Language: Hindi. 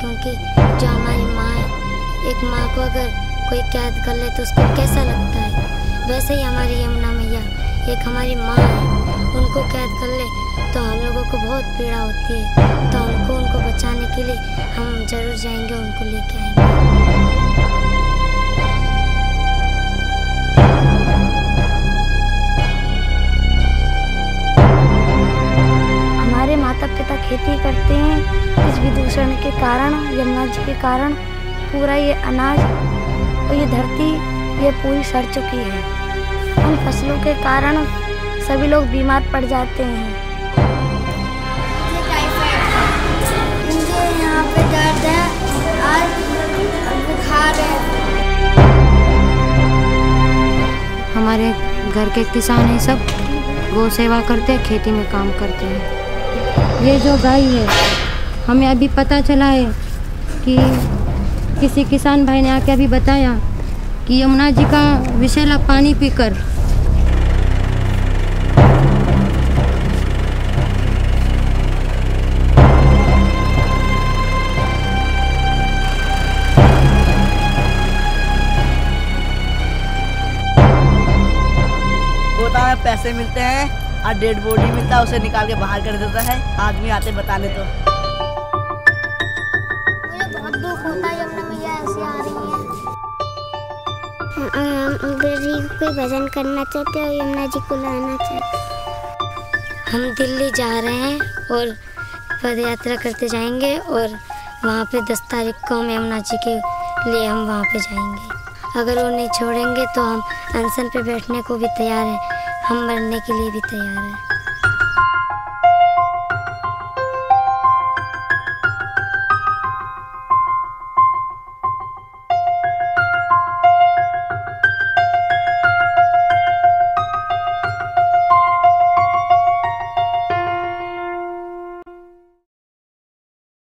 क्योंकि जो हमारी माँ है। एक माँ को अगर कोई कैद कर ले तो उसको कैसा लगता है? वैसे ही हमारी यमुना मैया, एक हमारी माँ है। उनको कैद कर ले तो हम लोगों को बहुत पीड़ा होती है। तो हमको उनको बचाने के लिए हम ज़रूर जाएँगे उनको लेके आएँगे। पिता खेती करते हैं इस विदूषण के कारण यमुना जी के कारण पूरा ये अनाज और ये धरती ये पूरी सड़ चुकी है। उन फ़सलों के कारण सभी लोग बीमार पड़ जाते हैं। मुझे यहाँ पे दर्द है और बुखार है। हमारे घर के किसान हैं सब गौ सेवा करते हैं खेती में काम करते हैं। ये जो गाय है, हमें अभी पता चला है कि किसी किसान भाई ने आके अभी बताया कि यमुना जी का विषैला पानी पीकर पैसे मिलते हैं। और डेड बॉडी मिलता है उसे निकाल के बाहर कर देता है। आदमी आते बताने तो। मुझे बहुत दुख होता है यमुना मैया ऐसे आ रही है। हम अम्बेर जी को भजन करना चाहते हैं और यमुना जी को लाना चाहते हम दिल्ली जा रहे हैं और पद यात्रा करते जाएँगे और वहाँ पे दस तारीख को हम यमुना जी के लिए हम वहाँ पे जाएँगे। अगर वो नहीं छोड़ेंगे तो हम अनशन पे बैठने को भी तैयार हैं। हम मरने के लिए भी तैयार हैं।